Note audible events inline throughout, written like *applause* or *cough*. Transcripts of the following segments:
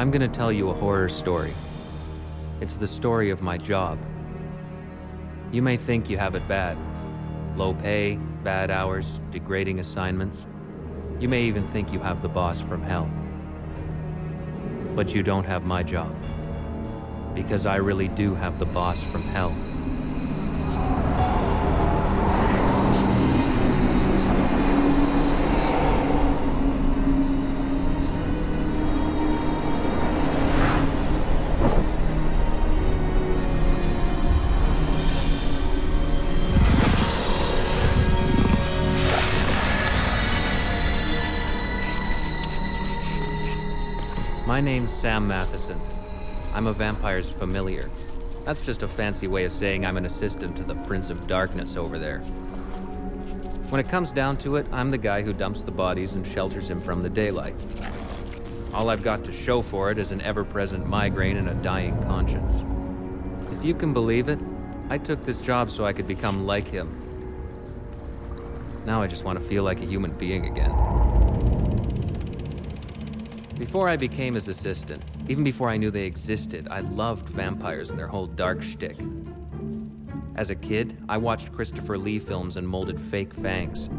I'm gonna tell you a horror story. It's the story of my job. You may think you have it bad low pay, bad hours, degrading assignments. You may even think you have the boss from hell. But you don't have my job. Because I really do have the boss from hell. My name's Sam Matheson. I'm a vampire's familiar. That's just a fancy way of saying I'm an assistant to the Prince of Darkness over there. When it comes down to it, I'm the guy who dumps the bodies and shelters him from the daylight. All I've got to show for it is an ever present migraine and a dying conscience. If you can believe it, I took this job so I could become like him. Now I just want to feel like a human being again. Before I became his assistant, even before I knew they existed, I loved vampires and their whole dark shtick. As a kid, I watched Christopher Lee films and molded fake fangs.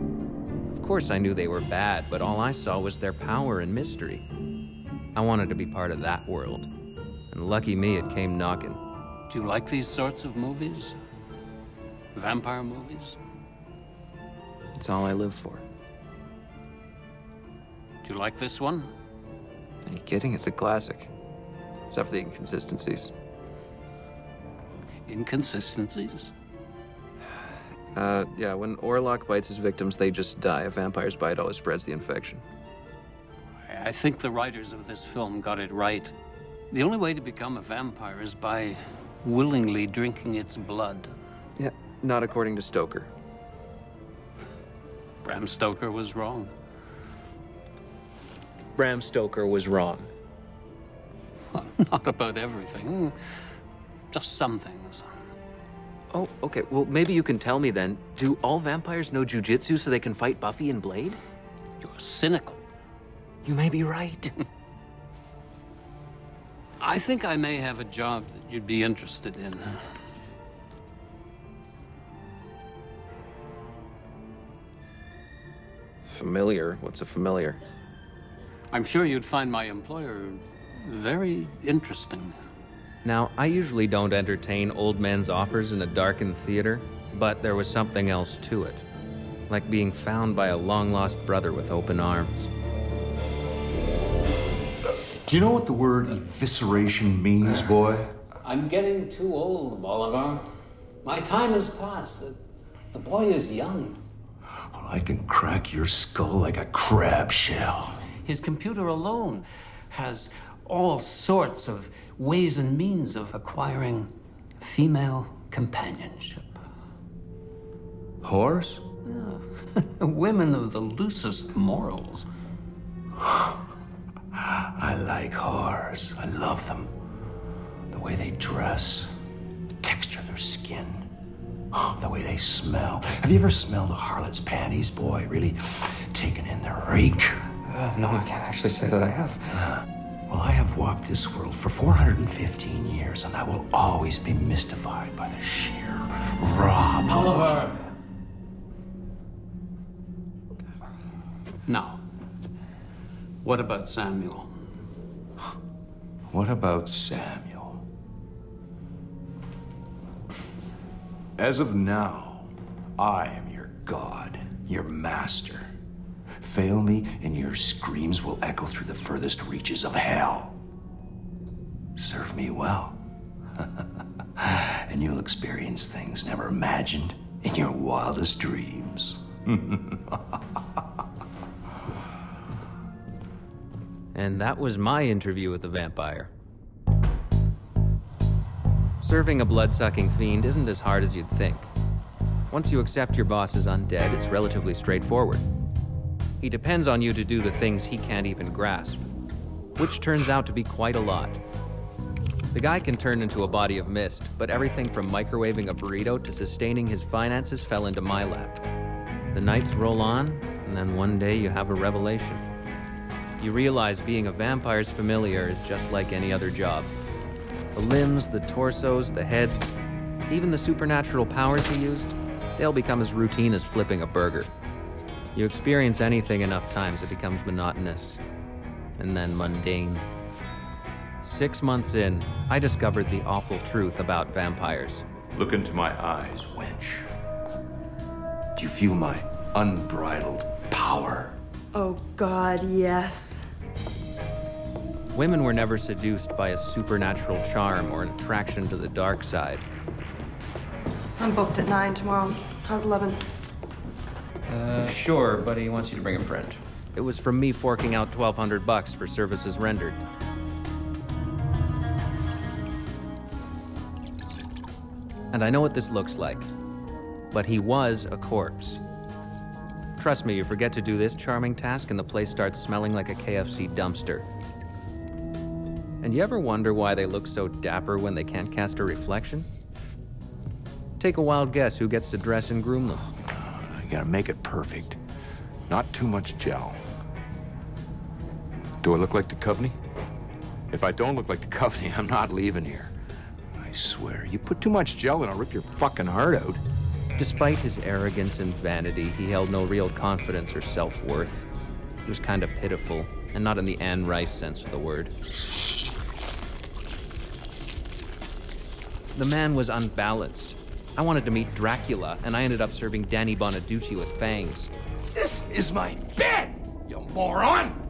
Of course, I knew they were bad, but all I saw was their power and mystery. I wanted to be part of that world. And lucky me, it came knocking. Do you like these sorts of movies? Vampire movies? It's all I live for. Do you like this one? Are you kidding? It's a classic. Except for the inconsistencies. Inconsistencies? Uh, yeah, when Orlok bites his victims, they just die. A vampire's bite always spreads the infection. I think the writers of this film got it right. The only way to become a vampire is by willingly drinking its blood. Yeah, not according to Stoker. Bram Stoker was wrong. Bram Stoker was wrong. *laughs* Not about everything, just some things. Oh, okay. Well, maybe you can tell me then. Do all vampires know jujitsu so they can fight Buffy and Blade? You're cynical. You may be right. *laughs* I think I may have a job that you'd be interested in. familiar? What's a familiar? I'm sure you'd find my employer very interesting. Now, I usually don't entertain old men's offers in a darkened theater, but there was something else to it. Like being found by a long lost brother with open arms. Do you know what the word evisceration means, *sighs* boy? I'm getting too old, Bolivar. My time has passed. The, the boy is young. Well, I can crack your skull like a crab shell. His computer alone has all sorts of ways and means of acquiring female companionship. Whores? *laughs* Women of the loosest morals. *sighs* I like whores. I love them. The way they dress, the texture of their skin, *gasps* the way they smell. Have you ever smelled a harlot's panties, boy? Really taken in their reek? No, I can't actually say that I have. Ah. Well, I have walked this world for 415 years, and I will always be mystified by the sheer raw. Bolivar! Now, what about Samuel? What about Samuel? As of now, I am your god, your master. Fail me, and your screams will echo through the furthest reaches of hell. Serve me well, *laughs* and you'll experience things never imagined in your wildest dreams. *laughs* And that was my interview with the vampire. Serving a blood-sucking fiend isn't as hard as you'd think. Once you accept your boss is undead, it's relatively straightforward. He depends on you to do the things he can't even grasp, which turns out to be quite a lot. The guy can turn into a body of mist, but everything from microwaving a burrito to sustaining his finances fell into my lap. The nights roll on, and then one day you have a revelation. you realize being a vampire's familiar is just like any other job. The limbs, the torsos, the heads, even the supernatural powers he used, they'll become as routine as flipping a burger. You experience anything enough times, it becomes monotonous and then mundane. Six months in, I discovered the awful truth about vampires. Look into my eyes, wench. Do you feel my unbridled power? Oh, God, yes. Women were never seduced by a supernatural charm or an attraction to the dark side. I'm booked at 9 tomorrow. How's 11? Uh, sure, but he wants you to bring a friend. It was from me forking out 1200 bucks for services rendered. And I know what this looks like. But he was a corpse. Trust me, you forget to do this charming task and the place starts smelling like a KFC dumpster. And you ever wonder why they look so dapper when they can't cast a reflection? Take a wild guess who gets to dress and groom them. You gotta make it perfect. Not too much gel. Do I look like the Duchovny? If I don't look like the Duchovny, *laughs* I'm not leaving here. I swear, you put too much gel and I'll rip your fucking heart out. Despite his arrogance and vanity, he held no real confidence or self worth. He was kind of pitiful, and not in the Anne Rice sense of the word. The man was unbalanced. I wanted to meet Dracula, and I ended up serving Danny Bonaduce with fangs. This is my bed, you moron!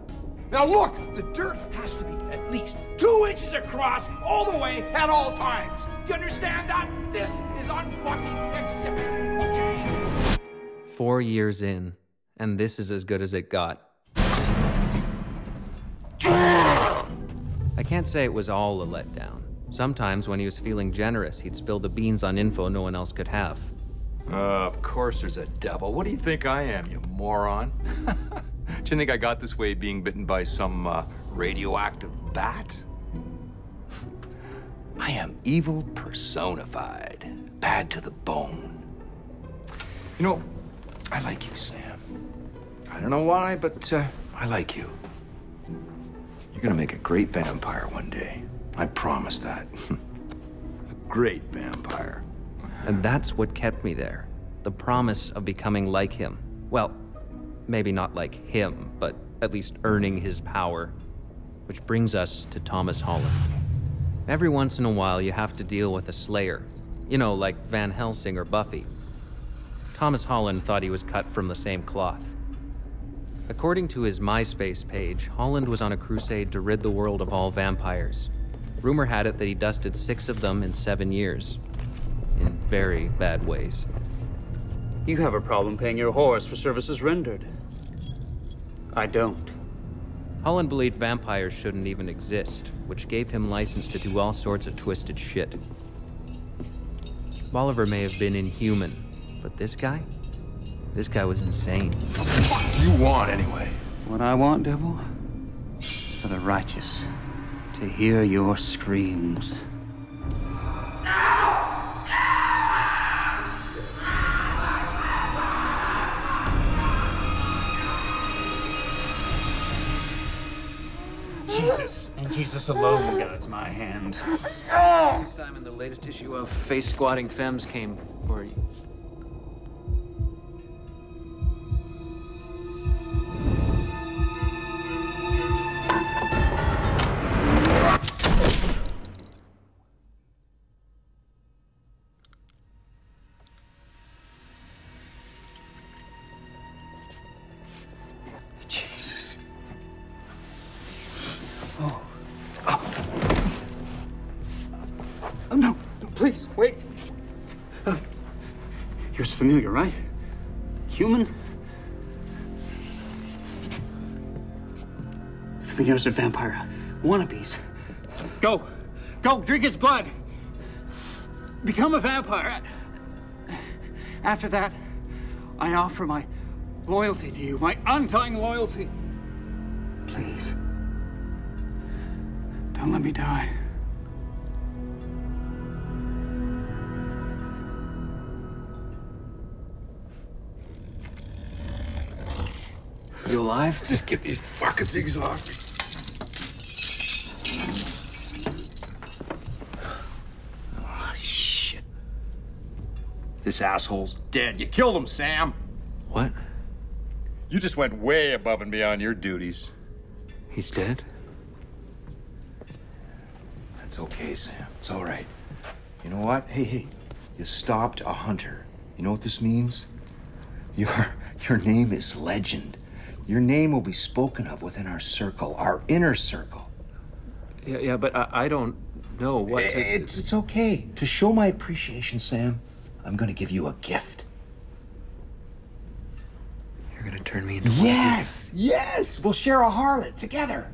Now look, the dirt has to be at least two inches across all the way at all times. Do you understand that? This is unfucking exhibit, okay? Four years in, and this is as good as it got. I can't say it was all a letdown. Sometimes, when he was feeling generous, he'd spill the beans on info no one else could have. Uh, of course there's a devil. What do you think I am, you moron? *laughs* do you think I got this way being bitten by some uh, radioactive bat? *laughs* I am evil personified, bad to the bone. You know, I like you, Sam. I don't know why, but uh, I like you. You're gonna make a great vampire one day. I promise that. *laughs* a great vampire. And that's what kept me there the promise of becoming like him. Well, maybe not like him, but at least earning his power. Which brings us to Thomas Holland. Every once in a while, you have to deal with a Slayer. You know, like Van Helsing or Buffy. Thomas Holland thought he was cut from the same cloth. According to his MySpace page, Holland was on a crusade to rid the world of all vampires. Rumor had it that he dusted six of them in seven years. In very bad ways. You have a problem paying your whores for services rendered. I don't. Holland believed vampires shouldn't even exist, which gave him license to do all sorts of twisted shit. Bolivar may have been inhuman, but this guy? This guy was insane. What do you want anyway? What I want, Devil? For the righteous to hear your screams. Jesus, and Jesus alone guides my hand. Oh. Simon, the latest issue of Face Squatting Femmes came for you. Oh. no, no, please, wait. Uh, you're familiar, right? Human? Familiars are vampire wannabes. Go. Go, drink his blood. Become a vampire. After that, I offer my loyalty to you, my undying loyalty. Please. Don't let me die. Alive? Just get these fucking things off me. Oh, shit. This asshole's dead. You killed him, Sam. What? You just went way above and beyond your duties. He's dead? That's okay, Sam. It's all right. You know what? Hey, hey. You stopped a hunter. You know what this means? Your your name is legend. Your name will be spoken of within our circle, our inner circle. Yeah, yeah, but I, I don't know what to... It's, it's okay. To show my appreciation, Sam, I'm gonna give you a gift. You're gonna turn me into one Yes, yes. We'll share a harlot together.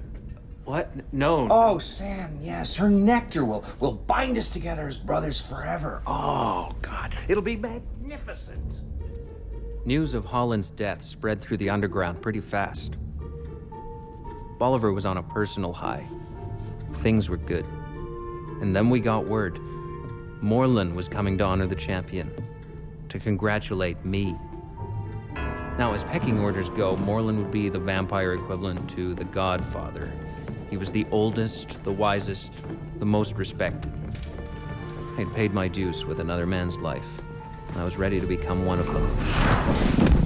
What? No. Oh, Sam, yes. Her nectar will will bind us together as brothers forever. Oh, God. It'll be magnificent. News of Holland's death spread through the underground pretty fast. Bolivar was on a personal high. Things were good. And then we got word Moreland was coming to honor the champion, to congratulate me. Now, as pecking orders go, Moreland would be the vampire equivalent to the Godfather. He was the oldest, the wisest, the most respected. I'd paid my dues with another man's life. I was ready to become one of them.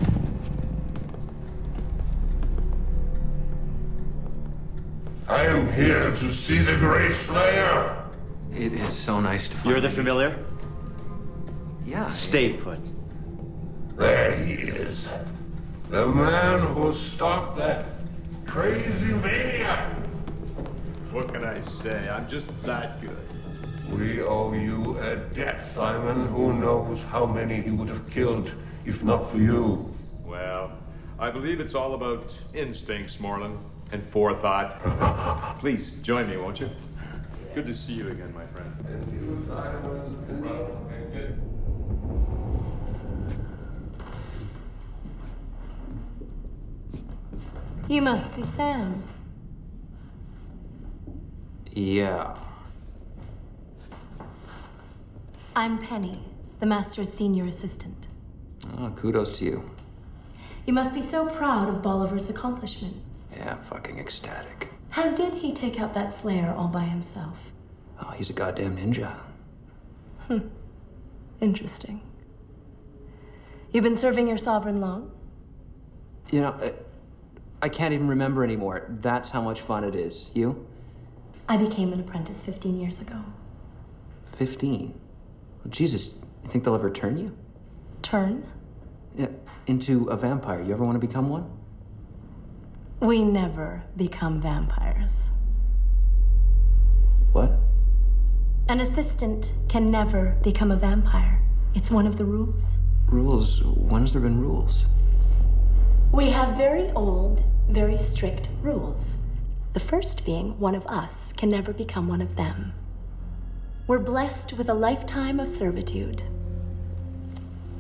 I am here to see the Grey Slayer. It is so nice to find You're the you. familiar? Yeah. Stay put. There he is. The man who stopped that crazy maniac. What can I say? I'm just that good. We owe you a debt, Simon. Who knows how many he would have killed if not for you. Well, I believe it's all about instincts, Moreland, and forethought. Please join me, won't you? Good to see you again, my friend. You must be Sam. Yeah. I'm Penny, the Master's senior assistant. Oh, kudos to you. You must be so proud of Bolivar's accomplishment. Yeah, fucking ecstatic. How did he take out that Slayer all by himself? Oh, he's a goddamn ninja. Hmm. Interesting. You've been serving your sovereign long? You know, I can't even remember anymore. That's how much fun it is. You? I became an apprentice 15 years ago. 15. Oh, Jesus, you think they'll ever turn you? Turn? Yeah, into a vampire. You ever want to become one? We never become vampires. What? An assistant can never become a vampire. It's one of the rules. Rules? When's there been rules? We have very old, very strict rules. The first being one of us can never become one of them. We're blessed with a lifetime of servitude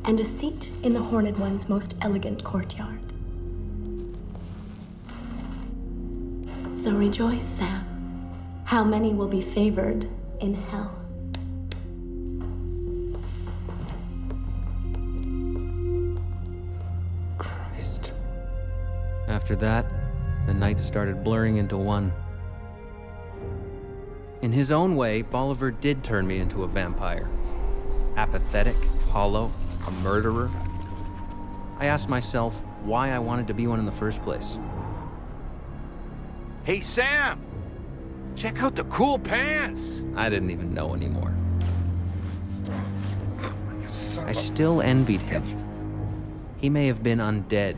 and a seat in the Horned One's most elegant courtyard. So rejoice, Sam. How many will be favored in hell? Christ. After that, the nights started blurring into one. In his own way, Bolivar did turn me into a vampire. Apathetic, hollow, a murderer. I asked myself why I wanted to be one in the first place. Hey, Sam! Check out the cool pants! I didn't even know anymore. I still envied him. He may have been undead,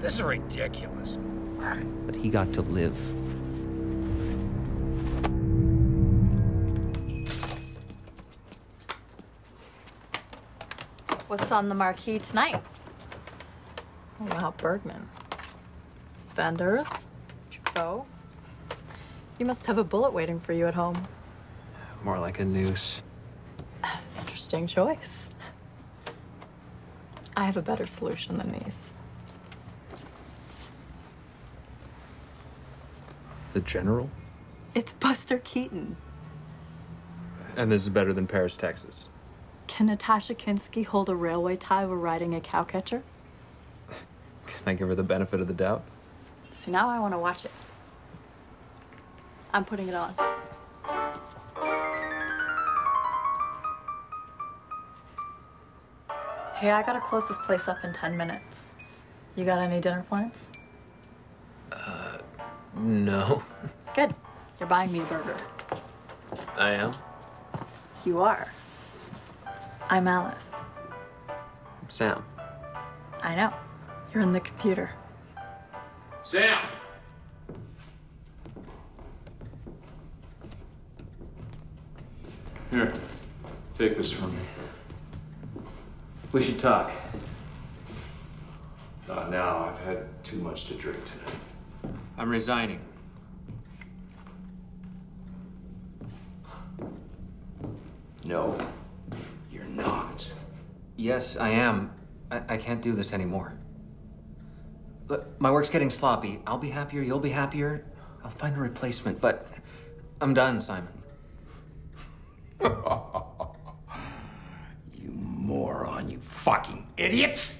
This is ridiculous. but he got to live. What's on the marquee tonight? Oh, wow, Bergman. Wenders? Truffaut? You must have a bullet waiting for you at home. More like a noose. Interesting choice. I have a better solution than these. The General? It's Buster Keaton. And this is better than Paris, Texas. Can Nastassja Kinski hold a railway tie while riding a cowcatcher? Can I give her the benefit of the doubt? See, now I want to watch it. I'm putting it on. Hey, I gotta close this place up in 10 minutes. You got any dinner plans? Uh, no. *laughs* Good. You're buying me a burger. I am? You are. I'm Alice. Sam. I know. You're in the computer. Sam! Here, take this from me. We should talk. Not now. I've had too much to drink tonight. I'm resigning. No, you're not. Yes, I am. I, I can't do this anymore. Look, my work's getting sloppy. I'll be happier, you'll be happier. I'll find a replacement, but I'm done, Simon. *laughs* you moron, you fucking idiot!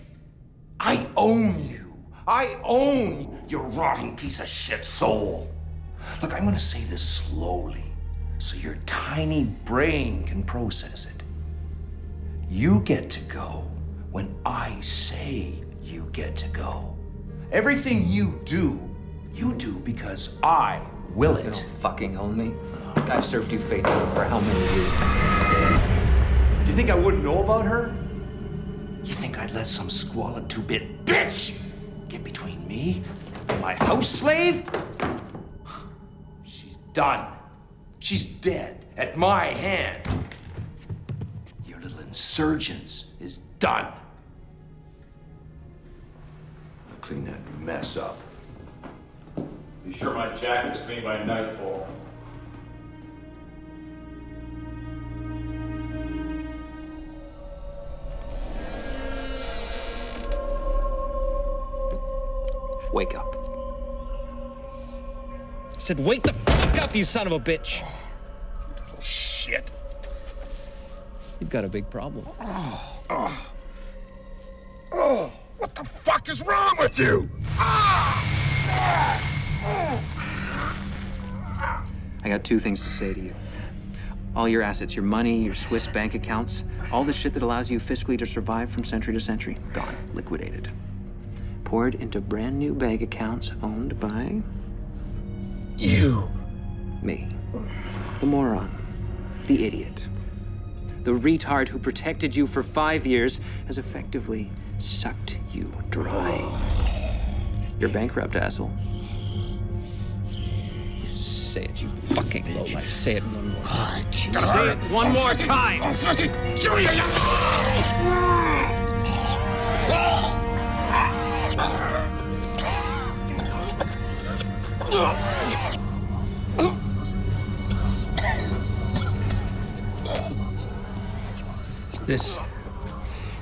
I own you. I own your rotting piece of shit soul. Look, I'm gonna say this slowly so your tiny brain can process it. You get to go when I say you get to go. Everything you do, you do because I will it. You don't fucking own me. I've served you faithfully for how many years? Do you think I wouldn't know about her? You think I'd let some squalid two-bit bitch get between me and my house slave? She's done. She's dead at my hand. Your little is done. I'll clean that mess up. Be sure my jacket's clean by nightfall. Wake up. I said, wake the fuck up, you son of a bitch! You've got a big problem. Oh. Oh, what the fuck is wrong with you? I got two things to say to you. All your assets, your money, your Swiss bank accounts, all the shit that allows you fiscally to survive from century to century, gone, liquidated. Poured into brand new bank accounts owned by. You. Me. The moron. The idiot. The retard who protected you for five years has effectively sucked you dry. You're bankrupt, asshole. Say it, you fucking lowlife. Say it one more time. Say it one more time! I'll fucking kill you! Ah! This.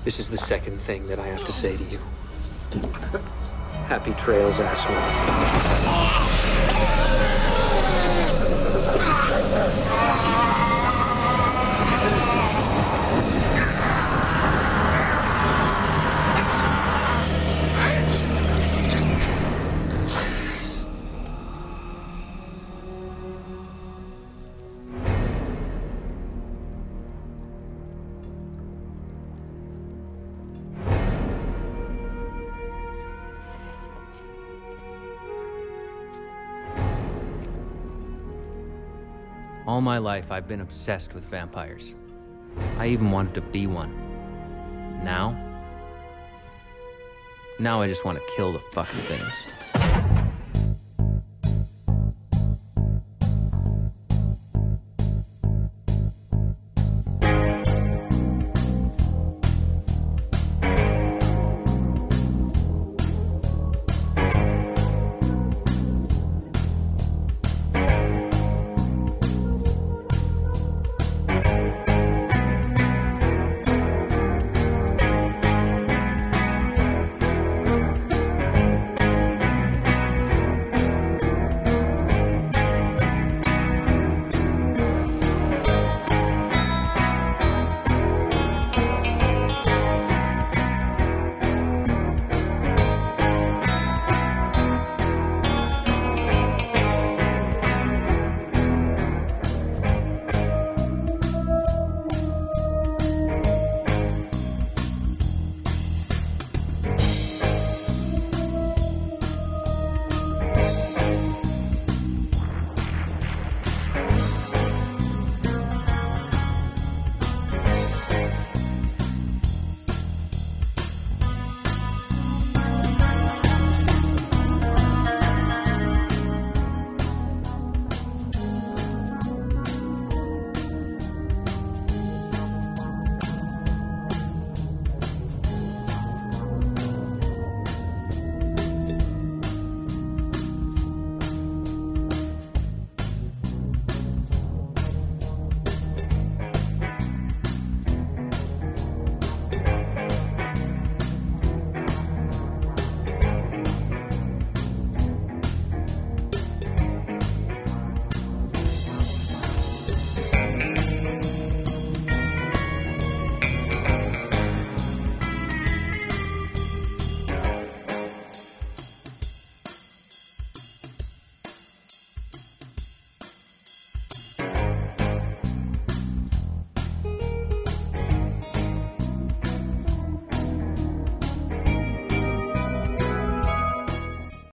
This is the second thing that I have to say to you. Happy trails, asshole. All my life, I've been obsessed with vampires. I even wanted to be one. Now? Now I just want to kill the fucking things.